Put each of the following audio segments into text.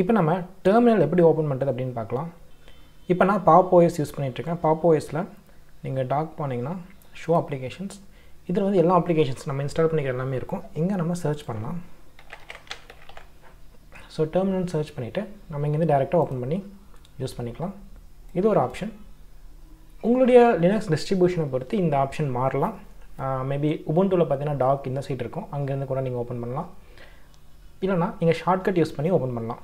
இப்போ நம்ம டெர்மினல் எப்படி ஓப்பன் பண்ணுறது அப்படின்னு பார்க்கலாம். இப்போ நான் பாப்போஎஸ் யூஸ் பண்ணிகிட்ருக்கேன் பாப்போஎஸில் நீங்கள் டாக் போனீங்கன்னா ஷோ அப்ளிகேஷன்ஸ் இதில் வந்து எல்லா அப்ளிகேஷன்ஸ் நம்ம இன்ஸ்டால் பண்ணிக்கிற எல்லாமே இருக்கும். இங்கே நம்ம சர்ச் பண்ணலாம். ஸோ டெர்மினல் சர்ச் பண்ணிவிட்டு நம்ம இங்கேருந்து டேரெக்டாக ஓப்பன் பண்ணி யூஸ் பண்ணிக்கலாம். இது ஒரு ஆப்ஷன் உங்களுடைய லினக்ஸ் டிஸ்ட்ரிபியூஷனை பொறுத்து இந்த ஆப்ஷன் மாறலாம். மேபி உபுண்டூவில் பார்த்தீங்கன்னா டாக் இந்த சைட் இருக்கும். அங்கேருந்து கூட நீங்கள் ஓப்பன் பண்ணலாம். இல்லைனா நீங்கள் ஷார்ட்கட் யூஸ் பண்ணி ஓப்பன் பண்ணலாம்.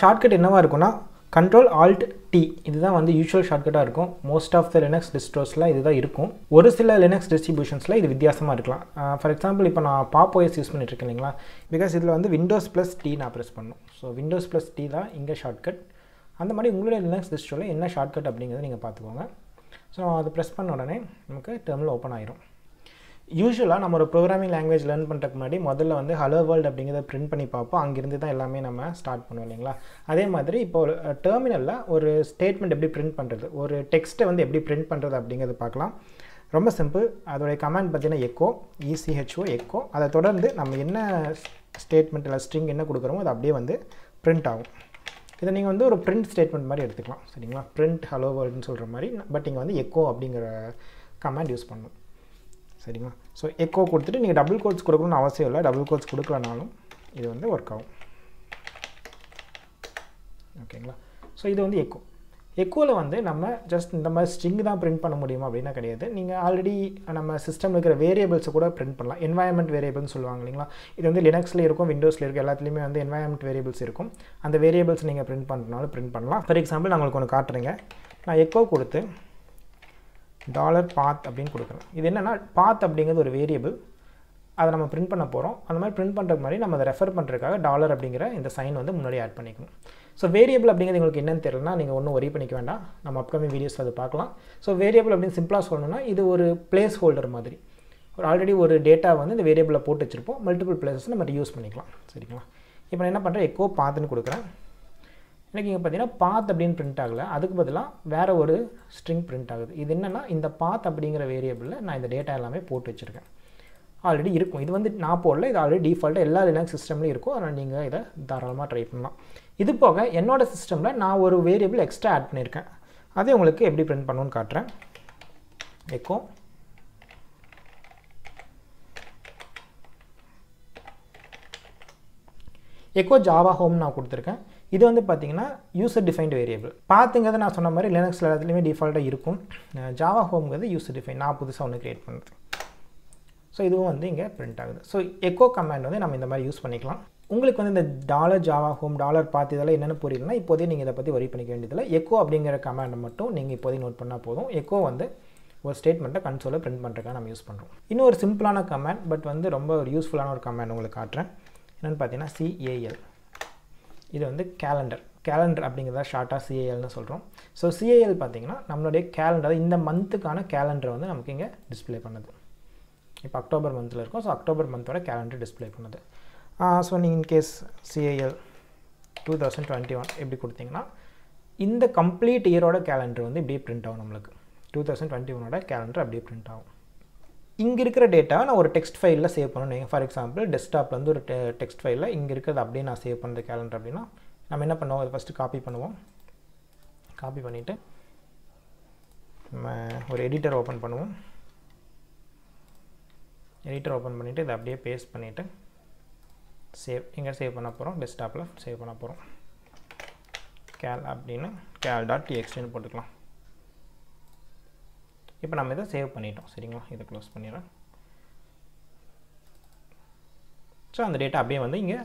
ஷார்ட்கட் என்னவாக இருக்குன்னா கண்ட்ரோல் ஆல்ட் டி இதுதான் வந்து யூஷுவல் ஷார்ட்கட்டாக இருக்கும். மோஸ்ட் ஆஃப் த லினக்ஸ் டிஸ்ட்ரோஸில் இதுதான் இருக்கும். ஒரு சில லினக்ஸ் டிஸ்ட்ரிபியூஷன்ஸில் இது வித்தியாசமாக இருக்கலாம். ஃபார் எக்ஸாம்பிள் இப்போ நான் பாப் யூஸ் பண்ணிட்டு இருக்கேன் இல்லைங்களா? பிகாஸ் இதில் வந்து விண்டோஸ் ப்ளஸ் டி நான் ப்ரெஸ் பண்ணணும். ஸோ விண்டோஸ் ப்ளஸ் டி தான் இங்கே ஷார்ட்கட் அந்த மாதிரி உங்களுடைய லினக்ஸ் டிஸ்ட்ரோவில் என்ன ஷார்ட்கட் அப்படிங்கிறத நீங்கள் பார்த்துக்கோங்க. ஸோ அதை ப்ரெஸ் பண்ண உடனே நமக்கு டெர்மில் ஓப்பன் ஆயிரும். யூஸ்வலாக நம்ம ஒரு ப்ரோக்ராமிங் லாங்குவேஜ் லேர்ன் பண்ணுறதுக்கு முன்னாடி முதல்ல வந்து ஹலோ வேர்ல்டு அப்படிங்கிறத பிரிண்ட் பண்ணி பார்ப்போம். அங்கேருந்து தான் எல்லாமே நம்ம ஸ்டார்ட் பண்ணுவோம் இல்லைங்களா? அதே மாதிரி இப்போ ஒரு டெர்மினலில் ஒரு ஸ்டேட்மெண்ட் எப்படி பிரிண்ட் பண்ணுறது ஒரு டெக்ஸ்ட்டை வந்து எப்படி பிரிண்ட் பண்ணுறது அப்படிங்கிறத பார்க்கலாம். ரொம்ப சிம்பிள் அதோடைய கமாண்ட் பார்த்தீங்கன்னா எக்கோ இசிஹெச்ஓ எக்கோ அதை தொடர்ந்து நம்ம என்ன ஸ்டேட்மெண்ட் இல்லை ஸ்ட்ரிங் என்ன கொடுக்குறோமோ அது அப்படியே வந்து பிரிண்ட் ஆகும். இதை நீங்கள் வந்து ஒரு பிரிண்ட் ஸ்டேட்மெண்ட் மாதிரி எடுத்துக்கலாம் சரிங்களா? பிரிண்ட் ஹலோ வேர்ல்டுன்னு சொல்கிற மாதிரி. பட் இங்கே வந்து எக்கோ அப்படிங்கிற கமாண்ட் யூஸ் பண்ணணும். சரிங்களா? ஸோ எக்கோ கொடுத்துட்டு நீங்கள் டபுள் கோட்ஸ் கொடுக்கணும்னு அவசியம் இல்லை. டபுள் கோட்ஸ் கொடுக்கலனாலும் இது வந்து ஒர்க் ஆகும். ஓகேங்களா? ஸோ இது வந்து எக்கோ எக்கோவில் வந்து நம்ம ஜஸ்ட் இந்த மாதிரி ஸ்ட்ரிங் தான் பிரிண்ட் பண்ண முடியுமா அப்படின்னா கிடையாது. நீங்கள் ஆல்ரெடி நம்ம சிஸ்டமில் இருக்கிற வேரியபிள்ஸை கூட பிரிண்ட் பண்ணலாம். என்வாயன்மெண்ட் வேரியபிள்னு சொல்லுவாங்க இல்லைங்களா? இது வந்து லினக்ஸில் இருக்கும் விண்டோஸில் இருக்கும் எல்லாத்துலேயுமே வந்து என்வாயன்மெண்ட் வேரியபிள்ஸ் இருக்கும். அந்த வேரியபிள்ஸ் நீங்கள் பிரிண்ட் பண்ணுறதுனால பிரிண்ட் பண்ணலாம். ஃபார் எக்ஸாம்பிள் நான் உங்களுக்கு ஒன்று காட்டுறேங்க. நான் எக்கோ கொடுத்து டாலர் பாத் அப்படின்னு கொடுக்குறேன் இது என்னென்னா பாத் அப்படிங்கிறது ஒரு வேரியபிள் அதை நம்ம பிரிண்ட் பண்ண போகிறோம் அந்த மாதிரி பிரிண்ட் பண்ணுறது மாதிரி நம்ம அதை ரெஃபர் பண்ணுறதுக்காக டாலர் அப்படிங்கிற இந்த சைன் வந்து முன்னாடி ஆட் பண்ணிக்கணும். ஸோ வேரியபிள் அப்படிங்கிறது உங்களுக்கு என்னென்னு தெரியலனா நீங்கள் ஒன்றும் ஒரி பண்ணிக்க வேண்டாம். நம்ம அப்கமிங் வீடியோஸில் அதை பார்க்கலாம். ஸோ வேரியபிள் அப்படின்னு சிம்பிளாக சொல்லணும்னா இது ஒரு பிளேஸ் ஹோல்டர் மாதிரி. ஒரு ஆல்ரெடி ஒரு டேட்டா வந்து இந்த வேரியபிளில் போட்டு வச்சுருப்போம். மல்டிபிள் பிளேசஸ் நம்ம யூஸ் பண்ணிக்கலாம். சரிங்களா? இப்போ நான் என்ன பண்ணுறேன் எக்கோ பார்த்துன்னு கொடுக்குறேன். எனக்கு இங்கே பார்த்தீங்கன்னா பாத் அப்படின்னு பிரிண்ட் ஆகலை. அதுக்கு பதிலாக வேறு ஒரு ஸ்ட்ரிங் பிரிண்ட் ஆகுது. இது என்னென்னா இந்த பாத் அப்படிங்கிற வேரியபிளில் நான் இந்த டேட்டா எல்லாமே போட்டு வச்சுருக்கேன். ஆல்ரெடி இருக்கும். இது வந்து நான் போடல. இது ஆல்ரெடி டிஃபால்ட்டாக எல்லா லினக்ஸ் சிஸ்டம்லையும் இருக்கும். அதனால் நீங்கள் இதை தாராளமாக ட்ரை பண்ணலாம். இது போக என்னோடய சிஸ்டமில் நான் ஒரு வேரியபிள் எக்ஸ்ட்ரா ஆட் பண்ணியிருக்கேன். அதே உங்களுக்கு எப்படி பிரிண்ட் பண்ணணும்னு காட்டுறேன். எக்கோ எக்கோ ஜாவா ஹோம் நான் கொடுத்துருக்கேன். இது வந்து பார்த்தீங்கன்னா யூசர் டிஃபைன்டு வேரியபிள் பார்த்துங்கிறத நான் சொன்ன மாதிரி லினக்ஸில் எல்லாத்துலேயுமே டிஃபால்ட்டாக இருக்கும். ஜாவா ஹோம்ங்கிறது யூசர் டிஃபைன் நான் புதுசாக ஒன்று க்ரியேட் பண்ணுறது ஸோ இதுவும் வந்து இங்கே பிரிண்ட் ஆகுது. ஸோ எக்கோ கமாண்ட் வந்து நம்ம இந்த மாதிரி யூஸ் பண்ணிக்கலாம். உங்களுக்கு வந்து இந்த டாலர் ஜாவா ஹோம் டாலர் பார்த்து இதெல்லாம் என்னென்னு புரியலனா இப்போதே நீங்கள் இதை பற்றி ஒரி பண்ணிக்க வேண்டியதில்லை. எக்கோ அப்படிங்கிற கமாண்டை மட்டும் நீங்கள் இப்போதைக்கு நோட் பண்ணால் போதும். எக்கோ வந்து ஒரு ஸ்டேட்மெண்ட்டை கன்சோலில் பிரிண்ட் பண்ணுறதுக்காக நம்ம யூஸ் பண்ணுறோம் இன்னும் ஒரு சிம்பிளான கமாண்ட் பட் வந்து ரொம்ப ஒரு யூஸ்ஃபுல்லான ஒரு கமாண்ட் உங்களுக்கு காட்டுறேன். என்னென்னு பார்த்தீங்கன்னா சிஏஎல் இது வந்து கேலண்டர் கேலண்டர் அப்படிங்கிறத ஷார்ட்டாக சிஏஎல்னு சொல்கிறோம் ஸோ சிஏஎல் பார்த்தீங்கன்னா நம்மளுடைய கேலண்டர் இந்த மந்த்துக்கான கேலண்டரை வந்து நமக்கு இங்கே டிஸ்பிளே பண்ணுது. இப்போ அக்டோபர் மந்தில் இருக்கும். ஸோ அக்டோபர் மந்தோட கேலண்டர் டிஸ்பிளே பண்ணுது. ஸோ நீங்கள் in case CIL two thousand twenty one எப்படி கொடுத்தீங்கன்னா இந்த கம்ப்ளீட் இயரோட கேலண்டர் வந்து இப்படியே பிரிண்ட் ஆகும் நம்மளுக்கு. டூ தௌசண்ட் டுவெண்ட்டி ஒனோட கேலண்டர் அப்படியே பிரிண்ட் ஆகும். இங்கே இருக்கிற டேட்டா நான் ஒரு டெக்ஸ்ட் ஃபைலில் சேவ் பண்ணணும். ஃபார் எக்ஸாம்பிள் டெஸ்க்டாப்பில் வந்து ஒரு டெக்ஸ்ட் ஃபைலில் இங்கே இருக்கிறது அப்படியே நான் சேவ் பண்ணுறது கேலண்டர் அப்படின்னா நம்ம என்ன பண்ணுவோம்? அதை ஃபஸ்ட்டு காப்பி பண்ணுவோம். காப்பி பண்ணிவிட்டு நம்ம ஒரு எடிட்டர் ஓப்பன் பண்ணுவோம். எடிட்டர் ஓப்பன் பண்ணிவிட்டு இதை அப்படியே பேஸ்ட் பண்ணிவிட்டு சேவ் எங்கே சேவ் பண்ண போகிறோம் டெஸ்க்டாப்பில் சேவ் பண்ண போகிறோம் கேல் அப்படின்னு கேல் டாட் டிஎக்ஸ்டின்னு போட்டுக்கலாம். இப்போ நம்ம இதை சேவ் பண்ணிட்டோம். சரிங்களா? இதை க்ளோஸ் பண்ணிடுறேன். ஸோ அந்த டேட்டா அப்படியே வந்து இங்கே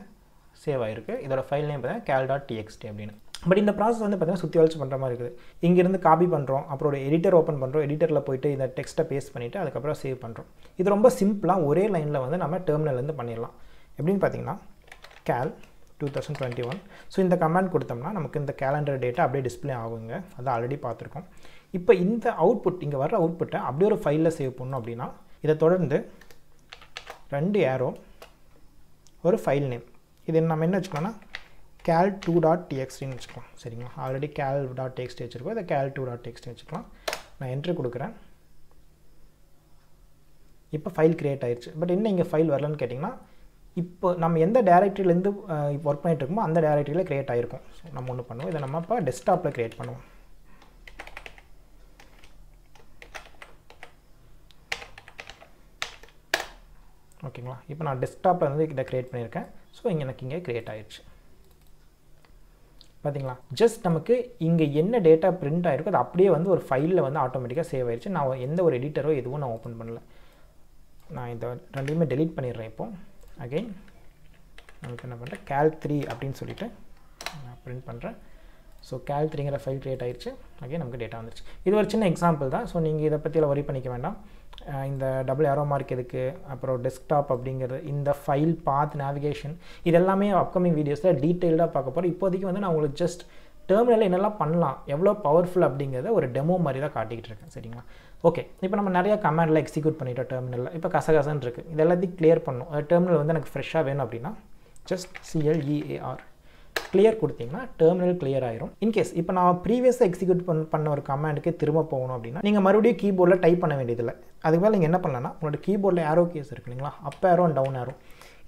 சேவ் ஆகிருக்கு இதோட ஃபைல் நேம் பார்த்தீங்கன்னா கேல் டாட் டிஎக்ஸ்டி அப்படின்னு. பட் இந்த ப்ராசஸ் வந்து பார்த்தீங்கன்னா சுற்றி வச்சு பண்ணுற மாதிரி இருக்குது. இங்கேருந்து காப்பி பண்ணுறோம் அப்புறம் ஒரு எடிட்டர் ஓப்பன் பண்ணுறோம் எடிட்டரில் போயிட்டு இந்த டெக்ஸ்ட்டை பேஸ்ட் பண்ணிவிட்டு அதுக்கப்புறம் சேவ் பண்ணுறோம் இது ரொம்ப சிம்பிளாக ஒரே லைனில் வந்து நம்ம டெர்மினல்லேருந்து பண்ணிடலாம். எப்படின்னு பார்த்தீங்கன்னா cal two thousand twenty one so இந்த கமெண்ட் கொடுத்தோம்னா நமக்கு இந்த கேலண்டர் டேட்டா அப்படியே டிஸ்பிளே ஆகுங்க. அதை ஆல்ரெடி பார்த்துருக்கோம். இப்போ இந்த அவுட்புட் இங்கே வர அவுட்புட்டை அப்படியே ஒரு ஃபைலில் சேவ் பண்ணணும் அப்படின்னா இதை தொடர்ந்து ரெண்டு ஏரோ ஒரு ஃபைல் நேம் இது நம்ம என்ன வச்சுக்கோன்னா கேல் டூ டாட் டிஎக்ஸ்டின்னு வச்சுக்கலாம். சரிங்களா? ஆல்ரெடி கேல் டாட் டெக்ஸ்டி வச்சுருக்கோம். இதை கேல் டூ டாட் டெக்ஸ்டி வச்சுக்கலாம். நான் என்ட்ரி கொடுக்குறேன். இப்போ ஃபைல் க்ரியேட் ஆயிடுச்சு பட் என்ன இங்கே ஃபைல் வரலன்னு கேட்டிங்கன்னா இப்போ நம்ம எந்த டேரக்டரியிலேருந்து ஒர்க் பண்ணிட்டு இருக்கோமோ அந்த டேரக்டரியில் க்ரியேட் ஆகிருக்கும் ஸோ நம்ம ஒன்று பண்ணுவோம். இதை நம்ம இப்போ டெஸ்க்டாப்பில் க்ரியேட் பண்ணுவோம். ஓகேங்களா? இப்போ நான் டெஸ்க்டாப்பில் வந்து இதை க்ரியேட் பண்ணியிருக்கேன். ஸோ இங்கே எனக்கு இங்கே க்ரியேட் ஆகிடுச்சு பார்த்தீங்களா ஜஸ்ட் நமக்கு இங்கே என்ன டேட்டா பிரிண்ட் ஆகிருக்கோ அது அப்படியே வந்து ஒரு ஃபைலில் வந்து ஆட்டோமேட்டிக்காக சேவ் ஆயிடுச்சு நான் எந்த ஒரு எடிட்டரோ எதுவும் நான் ஓப்பன் பண்ணல. நான் இதை ரெண்டையுமே டெலீட் பண்ணிடுறேன் இப்போ. அகைன் நமக்கு என்ன பண்ணுறேன் கேல் த்ரீ அப்படின்னு சொல்லிட்டு நான் பிரிண்ட் பண்ணுறேன் ஸோ கேல் த்ரீங்கிற ஃபைல் க்ரியேட் ஆயிடுச்சு அகைன் நமக்கு டேட்டா வந்துருச்சு. இது ஒரு சின்ன எக்ஸாம்பிள் தான். ஸோ நீங்கள் இதை பற்றியெல்லாம் ஒரி பண்ணிக்க வேண்டாம். இந்த டபுள் ஏரோ மார்க் எதுக்கு? அப்புறம் டெஸ்க்டாப் அப்படிங்கிறது இந்த ஃபைல் பாத் நேவிகேஷன் இதெல்லாமே அப்கமிங் வீடியோஸில் டீட்டெயில்டாக பார்க்க போகிறோம் இப்போதைக்கு வந்து நான் உங்களுக்கு ஜஸ்ட் டெர்மினலில் என்னெல்லாம் பண்ணலாம் எவ்வளோ பவர்ஃபுல் அப்படிங்கிறத ஒரு டெமோ மாதிரி தான் காட்டிக்கிட்டு இருக்கேன் சரிங்களா? ஓகே இப்போ நம்ம நிறையா கமாண்டில் எக்ஸிக்யூட் பண்ணிட்டோம் டெர்மினலில் இப்போ கசகசன் இருக்குது இது எல்லாத்தையும் கிளியர் பண்ணும் டெர்மினல் வந்து எனக்கு ஃப்ரெஷ்ஷாக வேணும் அப்படின்னா ஜஸ்ட் சிஎல்இஏஆர் கிளியர் கொடுத்தீங்கன்னா டெர்மினல் கிளியர் ஆயிரும். இன்கேஸ் இப்போ நான் ப்ரீவியஸாக எக்ஸிக்யூட் பண்ண பண்ண ஒரு கமாண்டுக்கு திரும்ப போகணும் அப்படின்னா நீங்கள் மறுபடியும் கீபோர்டில் டைப் பண்ண வேண்டியதில்லை. அதுக்கு மேலே நீங்கள் என்ன பண்ணலாம்னா உங்களோட கீபோர்டில் ஏரோ கேஸ் இருக்கு இல்லைங்களா? அப் ஏரோ டவுன் ஏரோ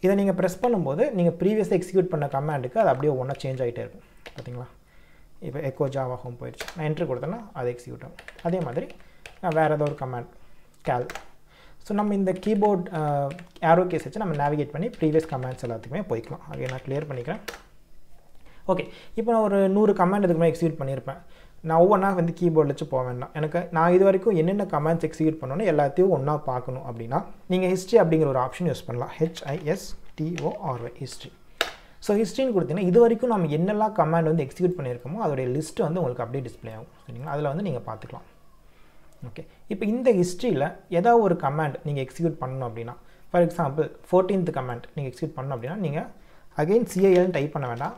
இதை நீங்கள் ப்ரெஸ் பண்ணும்போது நீங்கள் ப்ரீவியஸாக எக்ஸிக்யூட் பண்ண கமாண்டுக்கு அது அப்படியே ஒன்றா சேஞ்ச் ஆகிட்டே இருக்கும். பார்த்தீங்களா இப்போ எக்கோ ஜாவா ஹோம் போயிடுச்சு. நான் என்ட்ரு கொடுத்தேன்னா அது எக்ஸிக்யூட் ஆகும். அதே மாதிரி நான் வேறு ஏதோ ஒரு கமாண்ட் கேல் ஸோ நம்ம இந்த கீபோர்ட் ஏரோ கேஸ் வச்சு நம்ம நேவிகேட் பண்ணி ப்ரீவியஸ் கமாண்ட்ஸ் எல்லாத்துக்குமே போய்க்கலாம். அதை நான் கிளியர் பண்ணிக்கிறேன். ஓகே இப்போ நான் ஒரு நூறு கமாண்ட் இதுக்கு மேலே எக்ஸிக்யூட் பண்ணியிருப்பேன். நான் ஒவ்வொன்றா வந்து கீபோர்டில் வச்சு போக வேண்டாம். எனக்கு நான் இது வரைக்கும் என்னென்ன கமாண்ட்ஸ் எக்ஸிக்யூட் பண்ணணும் எல்லாத்தையும் ஒன்றா பார்க்கணும் அப்படின்னா நீங்கள் ஹிஸ்ட்ரி அப்படிங்கிற ஒரு ஆப்ஷன் யூஸ் பண்ணலாம். H I S T O R Y history so ஹிஸ்ட்ரின்னு கொடுத்தீங்கன்னா இது வரைக்கும் நம்ம என்னெல்லாம் கமாண்ட் வந்து எக்ஸிக்யூட் பண்ணியிருக்கோமோ அதோடைய லிஸ்ட்டு வந்து உங்களுக்கு அப்படியே டிஸ்பிளே ஆகும். சரிங்களா? அதில் வந்து நீங்கள் பார்த்துக்கலாம். ஓகே இப்போ இந்த ஹிஸ்ட்ரியில் ஏதாவது ஒரு கமாண்ட் நீங்கள் எக்ஸிக்யூட் பண்ணணும் அப்படின்னா ஃபார் எக்ஸாம்பிள் ஃபோர்டீன்த் கமாண்ட் நீங்கள் எக்ஸிக்யூட் பண்ணணும் அப்படின்னா நீங்கள் அகெயின் சிஐஎல்னு டைப் பண்ண வேண்டாம்.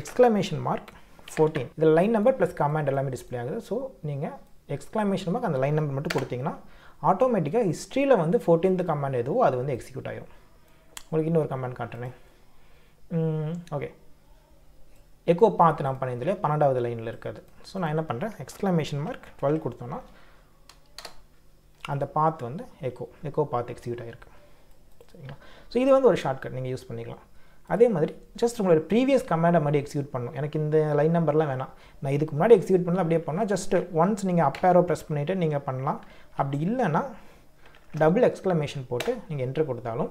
எக்ஸ்க்ளமேஷன் மார்க் ஃபோர்டீன் இதில் லைன் நம்பர் ப்ளஸ் கமாண்ட் எல்லாமே டிஸ்பிளே ஆகுது. ஸோ நீங்கள் எக்ஸ்க்ளமேஷன் மார்க் அந்த லைன் நம்பர் மட்டும் கொடுத்தீங்கன்னா ஆட்டோமேட்டிக்காக ஹிஸ்ட்ரியில் வந்து ஃபோர்டீன்த் கமாண்ட் எதுவோ அது வந்து எக்ஸிக்யூட் ஆகிடும் உங்களுக்கு இன்னொரு கமாண்ட் காட்டுறேன். ஓகே எக்கோ பார்த்து நான் பண்ணியிருந்தே பன்னெண்டாவது லைனில் இருக்காது ஸோ நான் என்ன பண்ணுறேன் எக்ஸ்க்ளமேஷன் மார்க் டுவெல் கொடுத்தோன்னா அந்த பாத் வந்து எக்கோ எக்கோ பாத் எக்ஸிக்யூட் ஆகிருக்கு சரிங்களா? ஸோ இது வந்து ஒரு ஷார்ட்கட் நீங்கள் யூஸ் பண்ணிக்கலாம். அதே மாதிரி ஜஸ்ட் உங்களோட ப்ரீவியஸ் கமாண்டை மாதிரி எக்ஸிக்யூட் பண்ணணும். எனக்கு இந்த லைன் நம்பர்லாம் வேணாம். நான் இதுக்கு முன்னாடி எக்ஸிக்யூட் பண்ணல அப்படியே பண்ணால் ஜஸ்ட் ஒன்ஸ் நீங்கள் அப்பேரோ ப்ரெஸ் பண்ணிவிட்டு நீங்கள் பண்ணலாம். அப்படி இல்லைன்னா டபுள் எக்ஸ்க்ளமேஷன் போட்டு நீங்கள் என்ட்ரு கொடுத்தாலும்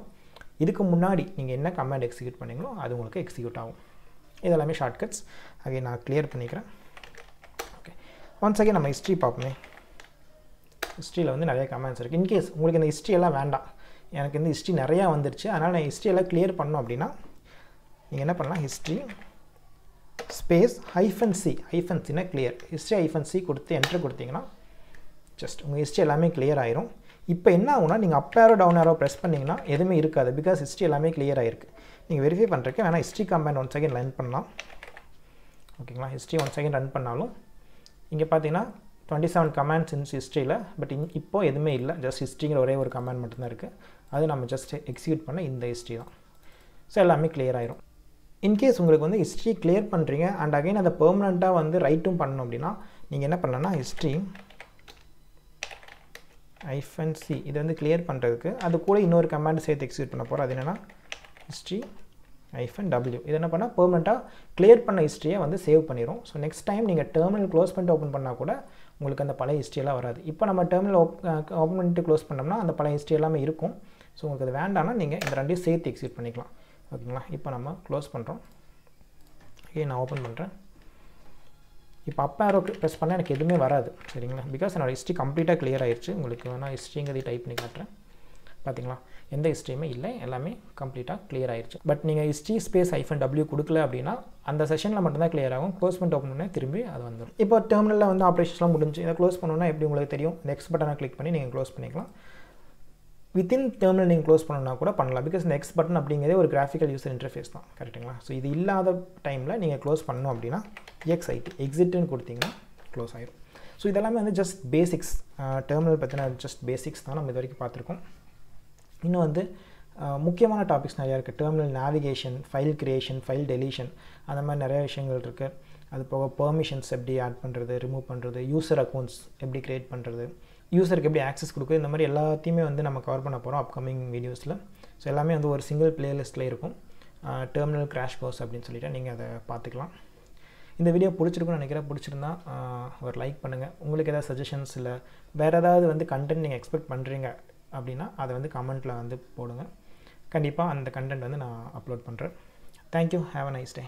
இதுக்கு முன்னாடி நீங்கள் என்ன கமாண்ட் எக்ஸிக்யூட் பண்ணீங்களோ அது உங்களுக்கு எக்ஸிக்யூட் ஆகும். இதெல்லாமே ஷார்ட்கட்ஸ் அங்கே நான் கிளியர் பண்ணிக்கிறேன். ஓகே ஒன்ஸ் அகே நம்ம ஹிஸ்ட்ரி பார்ப்போமே. ஹிஸ்ட்ரியில் வந்து நிறைய கமெண்ட்ஸ் இருக்குது இன்கேஸ் உங்களுக்கு இந்த ஹிஸ்ட்ரி எல்லாம் வேண்டாம். எனக்கு இந்த ஹிஸ்ட்ரி நிறையா வந்துருச்சு. அதனால் நான் ஹிஸ்ட்ரி எல்லாம் கிளியர் பண்ணோம் அப்படின்னா நீங்கள் என்ன பண்ணலாம்? History space hyphen C hyphen சினா clear history hyphen C கொடுத்து என்ட்ரு கொடுத்தீங்கன்னா ஜஸ்ட் உங்கள் ஹிஸ்ட்ரி எல்லாமே கிளியர் ஆயிரும். இப்போ என்ன ஆகுனா நீங்கள் up arrow down arrow press பண்ணிங்கன்னா எதுவுமே இருக்காது. பிகாஸ் ஹிஸ்ட்ரி எல்லாமே கிளியர் ஆகிருக்கு நீங்கள் வெரிஃபை பண்ணுறக்கு வேணால் history command one second run பண்ணலாம். ஓகேங்களா ஹிஸ்ட்ரி ஒன் செகண்ட் ரன் பண்ணாலும் இங்கே பார்த்தீங்கன்னா டுவெண்ட்டி செவன் கமெண்ட்ஸ் இன்ஸ் ஹிஸ்ட்ரியில் பட் இங் இப்போ எதுவுமே இல்லை. ஜஸ்ட் ஹிஸ்ட்ரிங்கிற ஒரே ஒரு கமெண்ட் மட்டும்தான் இருக்குது அது நம்ம ஜஸ்ட் எக்ஸிக்யூட் பண்ண இந்த ஹிஸ்ட்ரி தான். ஸோ எல்லாமே கிளியர் ஆயிரும். இன்கேஸ் உங்களுக்கு வந்து ஹிஸ்ட்ரி கிளியர் பண்ணுறீங்க அண்ட் அகைன் அதை பெர்மனெண்ட்டாக வந்து ரைட்டும் பண்ணணும் அப்படின்னா நீங்கள் என்ன பண்ணலன்னா ஹிஸ்ட்ரி ஐஃபன் சி இது வந்து கிளியர் பண்ணுறதுக்கு அது கூட இன்னொரு கமாண்ட் சேர்த்து எக்ஸிக்யூட் பண்ண போகிறோம் அது என்னென்னா ஹிஸ்ட்ரி ஐஃபன் டபிள்யூ இது என்ன பண்ணால் பெர்மனெண்ட்டாக கிளியர் பண்ண ஹிஸ்ட்ரியை வந்து சேவ் பண்ணிடும் ஸோ நெக்ஸ்ட் டைம் நீங்கள் டெர்மினல் க்ளோஸ் பண்ணிட்டு ஓப்பன் பண்ணால் கூட உங்களுக்கு அந்த பழைய ஹிஸ்ட்ரியெல்லாம் வராது. இப்போ நம்ம டெர்மினல் ஓப்பன் பண்ணிட்டு க்ளோஸ் பண்ணோம்னா அந்த பழைய ஹிஸ்ட்ரி எல்லாமே இருக்கும். ஸோ உங்களுக்கு அது வேண்டாம்னா நீங்கள் இந்த ரெண்டையும் சேர்த்து எக்ஸிக்யூட் பண்ணிக்கலாம். ஓகேங்களா? இப்போ நம்ம க்ளோஸ் பண்ணுறோம் ஓகே நான் ஓப்பன் பண்ணுறேன் இப்போ அப் ஆரோ ப்ரெஸ் பண்ணால் எனக்கு எதுவுமே வராது சரிங்களா? பிகாஸ் என்னோடய ஹிஸ்ட்ரி கம்ப்ளீட்டாக கிளியர் ஆயிடுச்சு உங்களுக்கு வேணால் ஹிஸ்ட்ரிங்கிறதை டைப் பண்ணி காட்டுறேன். பார்த்தீங்களா எந்த ஹிஸ்ட்ரியுமே இல்லை. எல்லாமே கம்ப்ளீட்டாக கிளியர் ஆயிடுச்சு பட் நீங்கள் ஹிஸ்ட்ரி ஸ்பேஸ் ஐஃபன் டபிள்யூ கொடுக்கல அப்படின்னா அந்த செஷனில் மட்டும்தான் கிளியர் ஆகும். க்ளோஸ் பண்ணிட்டு ஓப்பன் பண்ணால் திரும்பி அது வந்துடும் இப்போ டெர்மினலில் வந்து ஆப்ரேஷன்ஸ்லாம் முடிஞ்சு இதை க்ளோஸ் பண்ணணும்னா எப்படி உங்களுக்கு தெரியும்? இந்த எக்ஸ் பட்டனை கிளிக் பண்ணி நீங்கள் க்ளோஸ் பண்ணிக்கலாம். வித்தின் டெர்மினல் நீங்கள் க்ளோஸ் பண்ணணும்னா கூட பண்ணலாம். பிகாஸ் இந்த எக்ஸ் பட்டன் அப்படிங்கிறதே ஒரு கிராஃபிக்கல் யூசர் இன்டர்ஃபேஸ் தான். கரெக்டுங்களா ஸோ இது இல்லாத டைமில் நீங்கள் க்ளோஸ் பண்ணணும் அப்படின்னா எக்ஸ்ஐடி எக்ஸிட்டுன்னு கொடுத்தீங்கன்னா க்ளோஸ் ஆயிடும் ஸோ இதெல்லாமே வந்து ஜஸ்ட் பேசிக்ஸ் டெர்மினல் பற்றின ஜஸ்ட் பேசிக்ஸ் தான் நம்ம இது வரைக்கும் பார்த்துருக்கோம். இன்னும் வந்து முக்கியமான டாபிக்ஸ் நிறையா இருக்குது terminal navigation file creation file deletion அந்த மாதிரி நிறைய விஷயங்கள் இருக்குது அது போக பெர்மிஷன்ஸ் எப்படி ஆட் பண்ணுறது ரிமூவ் பண்ணுறது யூசர் அக்கௌண்ட்ஸ் எப்படி க்ரியேட் பண்ணுறது யூசருக்கு எப்படி ஆக்சஸ் கொடுக்குது இந்த மாதிரி எல்லாத்தையுமே வந்து நம்ம கவர் பண்ண போகிறோம் அப்கமிங் வீடியோஸில் ஸோ எல்லாமே வந்து ஒரு சிங்கிள் பிளேலிஸ்ட்டில் இருக்கும். டெர்மினல் கிராஷ் கோர்ஸ் அப்படின்னு சொல்லிட்டு நீங்கள் அதை பார்த்துக்கலாம். இந்த வீடியோ பிடிச்சிருக்குன்னு நினைக்கிறேன். பிடிச்சிருந்தா ஒரு லைக் பண்ணுங்கள் உங்களுக்கு ஏதாவது சஜஷன்ஸ் இல்லை வேறு ஏதாவது வந்து கண்டென்ட் நீங்கள் எக்ஸ்பெக்ட் பண்ணுறீங்க அப்படின்னா அதை வந்து கமெண்ட்டில் வந்து போடுங்க. கண்டிப்பாக அந்த கண்டென்ட் வந்து நான் அப்லோட் பண்ணுறேன் thank you have a nice day